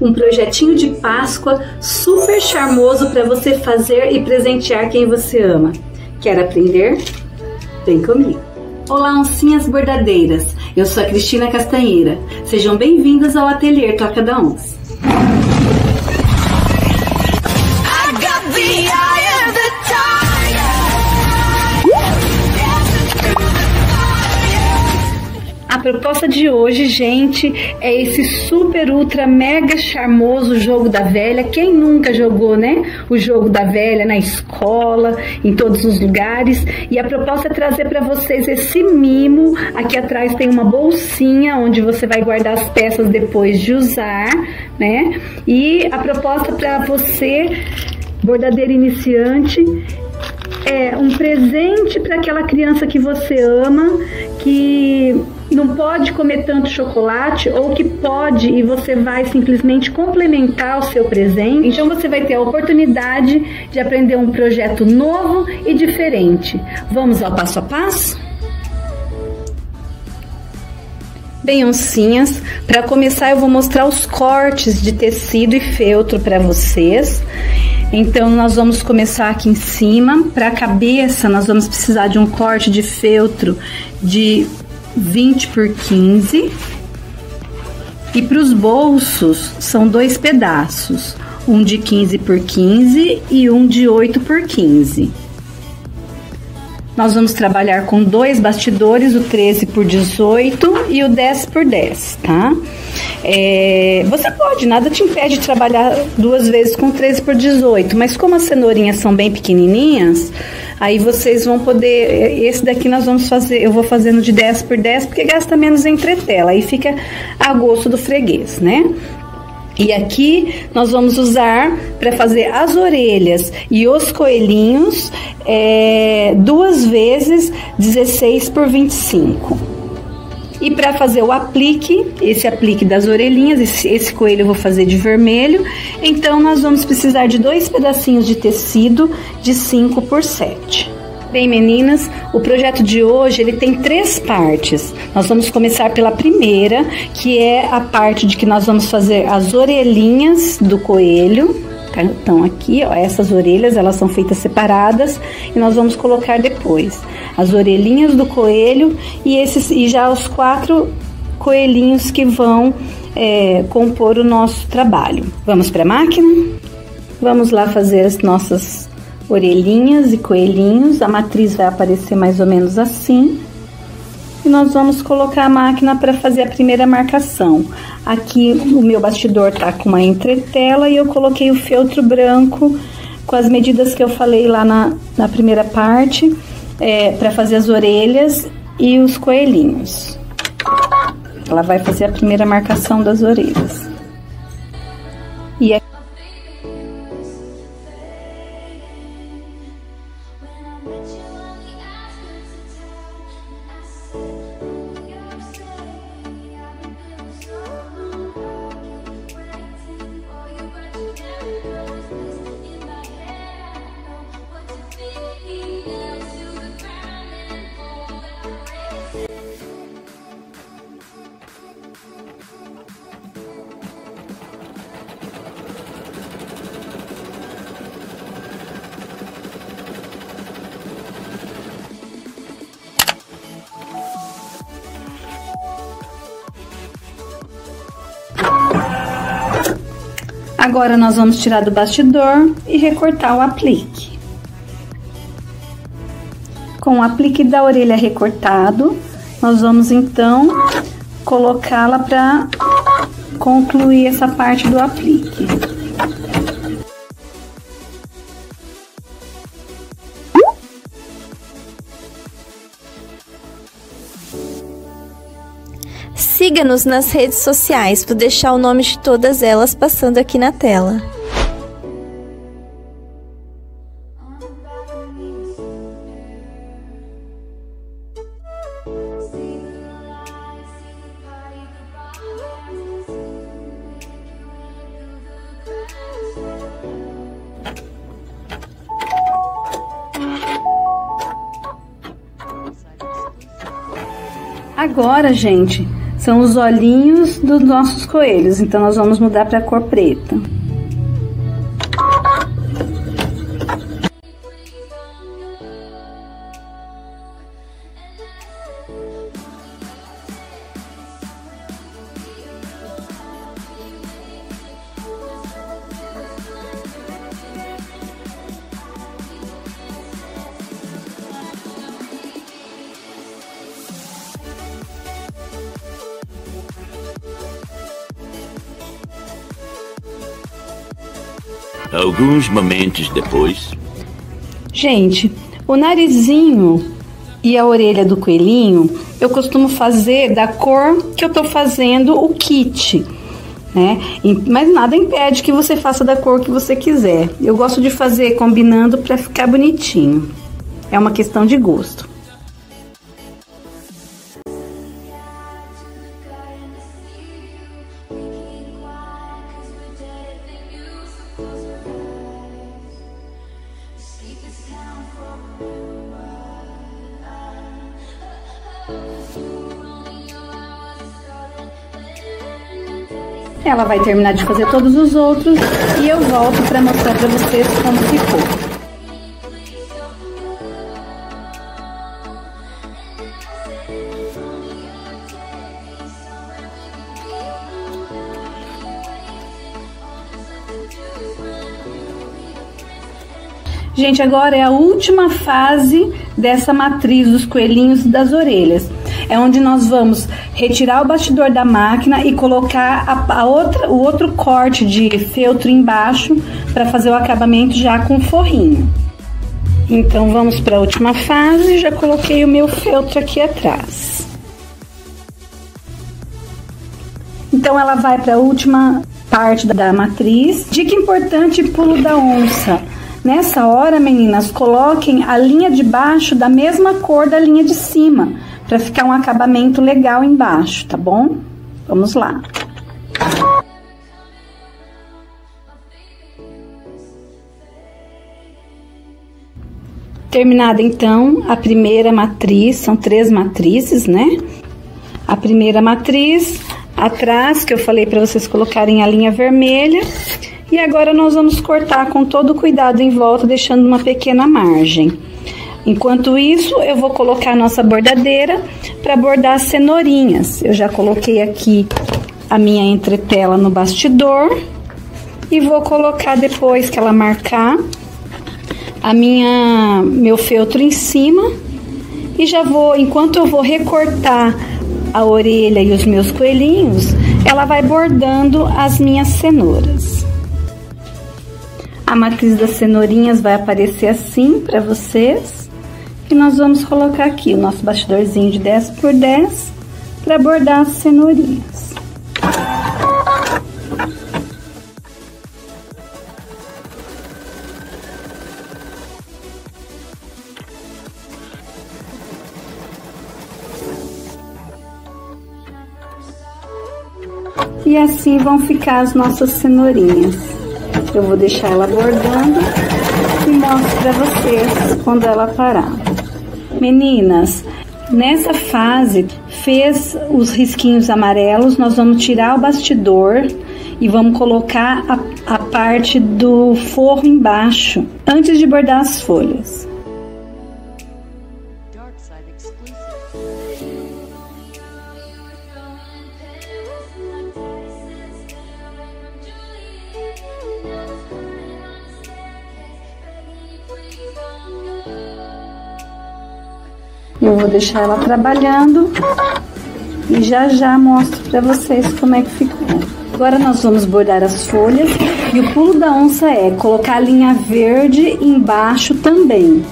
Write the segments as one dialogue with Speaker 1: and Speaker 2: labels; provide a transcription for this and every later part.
Speaker 1: um projetinho de Páscoa super charmoso para você fazer e presentear quem você ama. Quer aprender? Vem comigo! Olá, oncinhas bordadeiras! Eu sou a Cristina Castanheira. Sejam bem-vindos ao Ateliê Toca da Onça. Proposta de hoje, gente, é esse super, ultra, mega charmoso jogo da velha. Quem nunca jogou, né? O jogo da velha na escola, em todos os lugares. E a proposta é trazer para vocês esse mimo. Aqui atrás tem uma bolsinha onde você vai guardar as peças depois de usar, né? E a proposta para você, bordadeira iniciante, é um presente para aquela criança que você ama, que não pode comer tanto chocolate ou que pode e você vai simplesmente complementar o seu presente. Então você vai ter a oportunidade de aprender um projeto novo e diferente. Vamos ao passo a passo? Bem, oncinhas, para começar eu vou mostrar os cortes de tecido e feltro para vocês. Então, nós vamos começar aqui em cima. Para a cabeça, nós vamos precisar de um corte de feltro de 20 por 15. E para os bolsos, são dois pedaços, um de 15 por 15 e um de 8 por 15. Nós vamos trabalhar com dois bastidores, o 13 por 18 e o 10 por 10, tá? É, você pode, nada te impede de trabalhar duas vezes com 13 por 18, mas como as cenourinhas são bem pequenininhas, aí vocês vão poder, esse daqui nós vamos fazer, eu vou fazendo de 10 por 10 porque gasta menos entretela, aí fica a gosto do freguês, né? E aqui nós vamos usar para fazer as orelhas e os coelhinhos é, duas vezes 16 por 25. E para fazer o aplique, esse aplique das orelhinhas, esse, esse, coelho eu vou fazer de vermelho, então nós vamos precisar de dois pedacinhos de tecido de 5 por 7. Bem, meninas, o projeto de hoje ele tem três partes. Nós vamos começar pela primeira, que é a parte de que nós vamos fazer as orelhinhas do coelho. Então aqui, ó, essas orelhas, elas são feitas separadas e nós vamos colocar depois as orelhinhas do coelho e esses e já os quatro coelhinhos que vão é, compor o nosso trabalho. Vamos para a máquina? Vamos lá fazer as nossas orelhinhas e coelhinhos. A matriz vai aparecer mais ou menos assim. E nós vamos colocar a máquina para fazer a primeira marcação. Aqui o meu bastidor tá com uma entretela e eu coloquei o feltro branco com as medidas que eu falei lá na, na primeira parte, é, para fazer as orelhas e os coelhinhos. Ela vai fazer a primeira marcação das orelhas. Agora nós vamos tirar do bastidor e recortar o aplique. Com o aplique da orelha recortado, nós vamos então colocá-la para concluir essa parte do aplique.
Speaker 2: Siga-nos nas redes sociais, vou deixar o nome de todas elas passando aqui na tela.
Speaker 1: Agora, gente, são os olhinhos dos nossos coelhos. Então nós vamos mudar para a cor preta.
Speaker 3: Alguns momentos depois.
Speaker 1: Gente, o narizinho e a orelha do coelhinho eu costumo fazer da cor que eu tô fazendo o kit. Né? Mas nada impede que você faça da cor que você quiser. Eu gosto de fazer combinando para ficar bonitinho. É uma questão de gosto. Ela vai terminar de fazer todos os outros e eu volto para mostrar para vocês como ficou. Gente, agora é a última fase dessa matriz dos coelhinhos das orelhas. É onde nós vamos retirar o bastidor da máquina e colocar a, a outra, o outro corte de feltro embaixo para fazer o acabamento já com forrinho. Então vamos para a última fase, já coloquei o meu feltro aqui atrás. Então ela vai para a última parte da matriz. Dica importante, pulo da onça. Nessa hora, meninas, coloquem a linha de baixo da mesma cor da linha de cima, para ficar um acabamento legal embaixo, tá bom? Vamos lá. Terminada então a primeira matriz, são três matrizes, né? A primeira matriz, atrás, que eu falei para vocês colocarem a linha vermelha, e agora nós vamos cortar com todo cuidado em volta, deixando uma pequena margem. Enquanto isso, eu vou colocar a nossa bordadeira para bordar as cenourinhas. Eu já coloquei aqui a minha entretela no bastidor e vou colocar depois que ela marcar a minha meu feltro em cima e já vou, enquanto eu vou recortar a orelha e os meus coelhinhos, ela vai bordando as minhas cenouras. A matriz das cenourinhas vai aparecer assim para vocês. E nós vamos colocar aqui o nosso bastidorzinho de 10 por 10 para bordar as cenourinhas. E assim vão ficar as nossas cenourinhas. Eu vou deixar ela bordando e mostro para vocês quando ela parar. Meninas, nessa fase fez os risquinhos amarelos, nós vamos tirar o bastidor e vamos colocar a, a parte do forro embaixo antes de bordar as folhas. Eu vou deixar ela trabalhando e já já mostro para vocês como é que ficou. Agora nós vamos bordar as folhas e o pulo da onça é colocar a linha verde embaixo também.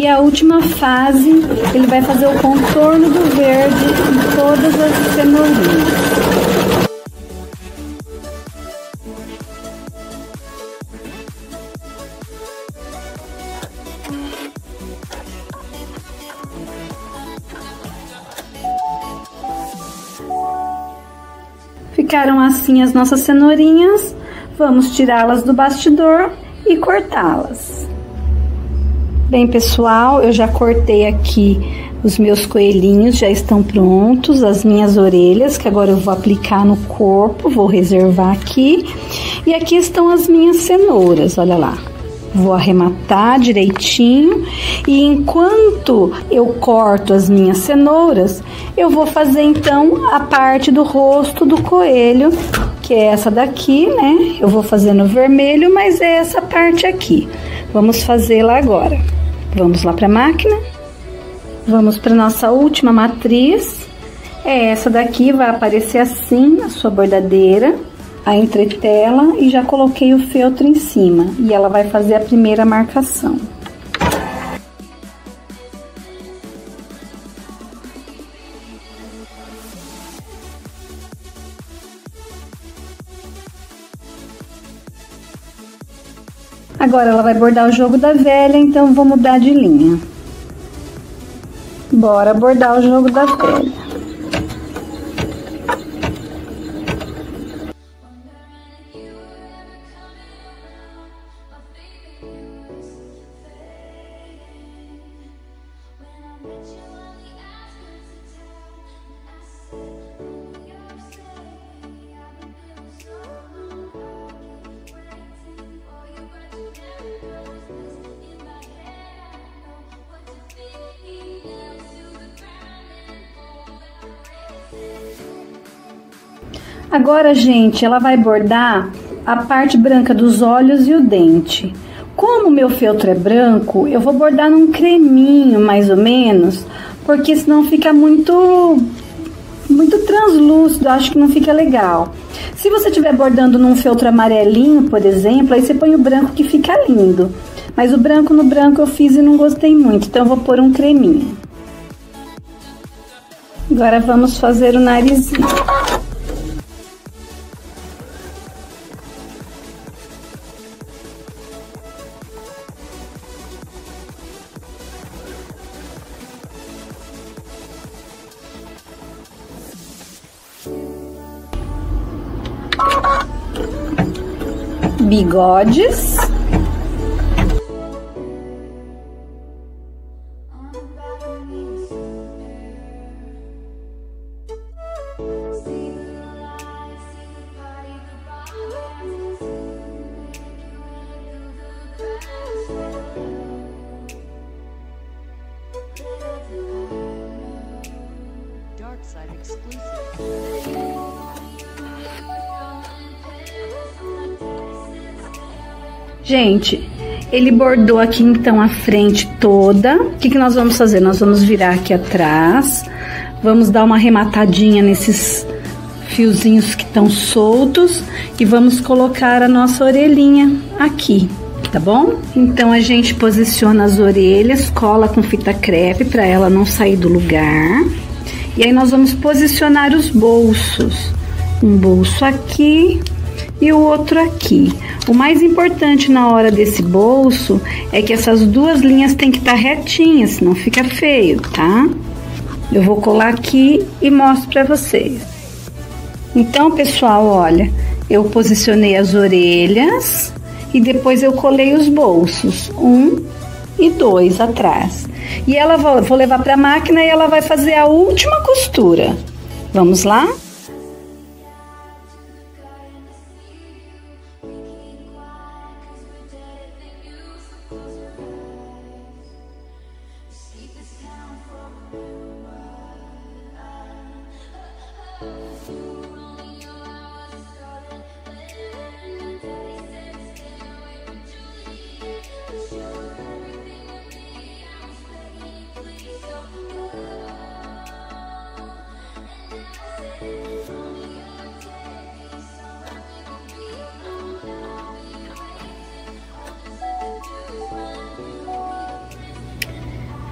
Speaker 1: E a última fase, ele vai fazer o contorno do verde em todas as cenourinhas. Ficaram assim as nossas cenourinhas. Vamos tirá-las do bastidor e cortá-las. Bem, pessoal, eu já cortei aqui os meus coelhinhos, já estão prontos, as minhas orelhas, que agora eu vou aplicar no corpo, vou reservar aqui. E aqui estão as minhas cenouras, olha lá. Vou arrematar direitinho e enquanto eu corto as minhas cenouras, eu vou fazer então a parte do rosto do coelho, que é essa daqui, né? Eu vou fazer no vermelho, mas é essa parte aqui. Vamos fazê-la agora. Vamos lá para a máquina. Vamos para nossa última matriz. É essa daqui, vai aparecer assim a sua bordadeira a entretela e já coloquei o feltro em cima e ela vai fazer a primeira marcação. Agora ela vai bordar o jogo da velha, então vou mudar de linha. Bora bordar o jogo da velha. Agora, gente, ela vai bordar a parte branca dos olhos e o dente. Como o meu feltro é branco, eu vou bordar num creminho, mais ou menos, porque senão fica muito muito translúcido, acho que não fica legal. Se você estiver bordando num feltro amarelinho, por exemplo, aí você põe o branco que fica lindo. Mas o branco no branco eu fiz e não gostei muito, então eu vou pôr um creminho. Agora vamos fazer o narizinho. Bigodes. Gente, ele bordou aqui então a frente toda. O que, que nós vamos fazer? Nós vamos virar aqui atrás, vamos dar uma arrematadinha nesses fiozinhos que estão soltos e vamos colocar a nossa orelhinha aqui, tá bom? Então a gente posiciona as orelhas, cola com fita crepe para ela não sair do lugar. E aí nós vamos posicionar os bolsos. Um bolso aqui e o outro aqui. O mais importante na hora desse bolso é que essas duas linhas tem que estar tá retinhas, senão fica feio, tá? Eu vou colar aqui e mostro para vocês. Então, pessoal, olha, eu posicionei as orelhas e depois eu colei os bolsos, um e dois atrás. E ela vou levar para a máquina e ela vai fazer a última costura. Vamos lá?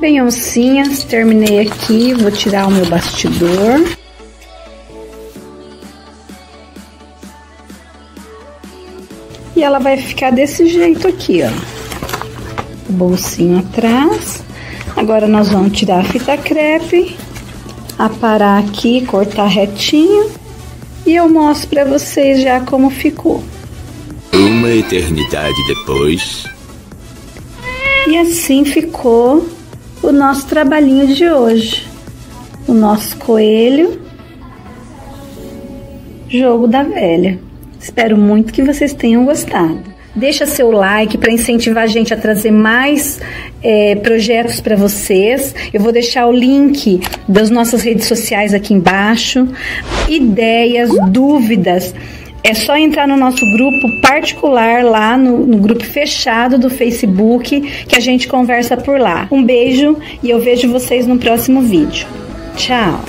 Speaker 1: Bem, oncinhas, terminei aqui, vou tirar o meu bastidor. E ela vai ficar desse jeito aqui, ó. O bolsinho atrás. Agora nós vamos tirar a fita crepe, aparar aqui, cortar retinho e eu mostro para vocês já como ficou.
Speaker 3: Uma eternidade depois.
Speaker 1: E assim ficou o nosso trabalhinho de hoje. O nosso coelho Jogo da Velha. Espero muito que vocês tenham gostado. Deixa seu like para incentivar a gente a trazer mais é, projetos para vocês. Eu vou deixar o link das nossas redes sociais aqui embaixo. Ideias, dúvidas. É só entrar no nosso grupo particular lá no, no, grupo fechado do Facebook que a gente conversa por lá. Um beijo e eu vejo vocês no próximo vídeo. Tchau!